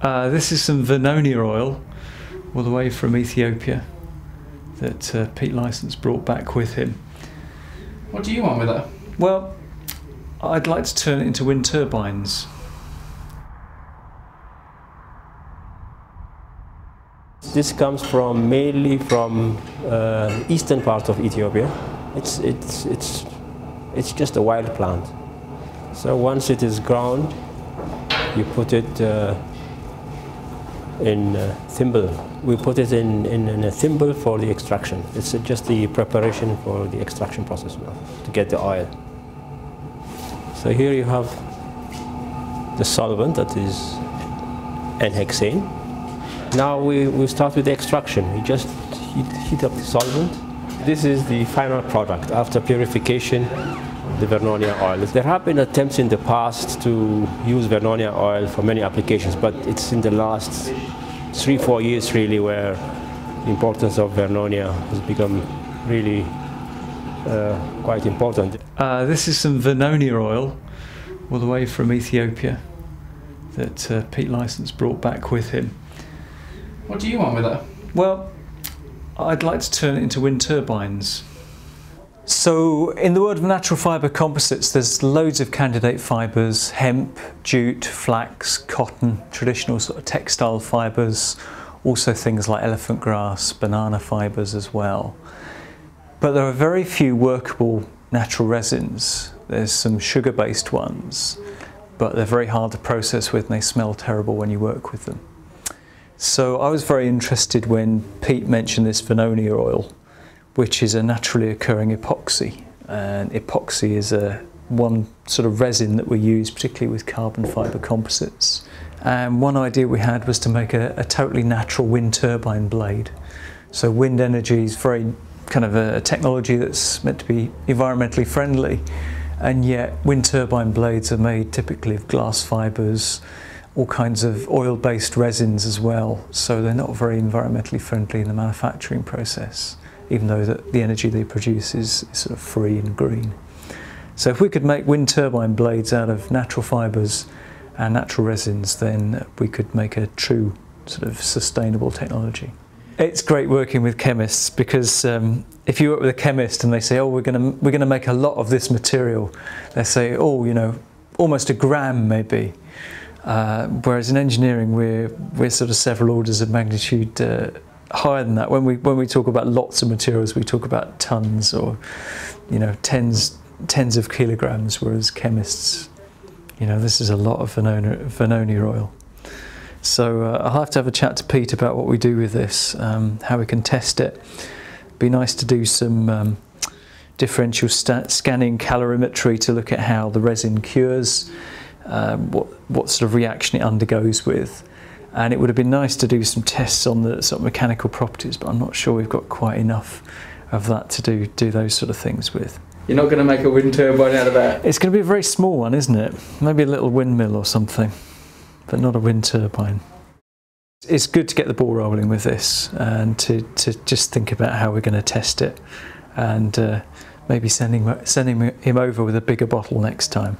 Uh, this is some Vernonia oil, all the way from Ethiopia, that uh, Pete Licence brought back with him. What do you want with it? Well, I'd like to turn it into wind turbines. This comes from mainly from uh, eastern part of Ethiopia. It's, it's, it's, it's just a wild plant. So once it is ground, you put it uh, in a thimble. We put it in, in, in, a thimble for the extraction. It's just the preparation for the extraction process now to get the oil. So here you have the solvent that is N-hexane. Now we, we start with the extraction. We just heat, heat up the solvent. This is the final product after purification the Vernonia oil. There have been attempts in the past to use Vernonia oil for many applications, but it's in the last three, four years really where the importance of Vernonia has become really uh, quite important. Uh, this is some Vernonia oil, all the way from Ethiopia, that uh, Pete Licence brought back with him. What do you want with it? Well, I'd like to turn it into wind turbines. So, in the world of natural fibre composites, there's loads of candidate fibres hemp, jute, flax, cotton, traditional sort of textile fibres, also things like elephant grass, banana fibres as well. But there are very few workable natural resins. There's some sugar based ones, but they're very hard to process with and they smell terrible when you work with them. So, I was very interested when Pete mentioned this Vernonia oil which is a naturally occurring epoxy. And epoxy is a one sort of resin that we use particularly with carbon fibre composites. And one idea we had was to make a, a, totally natural wind turbine blade. So wind energy is very kind of a, a technology that's meant to be environmentally friendly and yet wind turbine blades are made typically of glass fibres, all kinds of oil-based resins as well, so they're not very environmentally friendly in the manufacturing process even though the, the energy they produce is, is sort of free and green. So if we could make wind turbine blades out of natural fibres and natural resins, then we could make a true sort of sustainable technology. It's great working with chemists because um, if you work with a chemist and they say, "Oh, we're going to we're to make a lot of this material," they say, "Oh, you know, almost a gram maybe." Uh, whereas in engineering, we're we're sort of several orders of magnitude uh, higher than that. When we when we talk about lots of materials, we talk about tons or you know tens tens of kilograms. Whereas chemists, you know, this is a lot of Vernonia, oil. So uh, I'll have to have a chat to Pete about what we do with this, um, how we can test it. Be nice to do some um, differential scanning calorimetry to look at how the resin cures, um, what what sort of reaction it undergoes with and it would have been nice to do some tests on the sort of mechanical properties, but I'm not sure we've got quite enough of that to do do those sort of things with. You're not going to make a wind turbine out of that? It's going to be a very small one, isn't it? Maybe a little windmill or something, but not a wind turbine. It's good to get the ball rolling with this and to, to just think about how we're going to test it and uh, maybe sending, sending him over with a bigger bottle next time.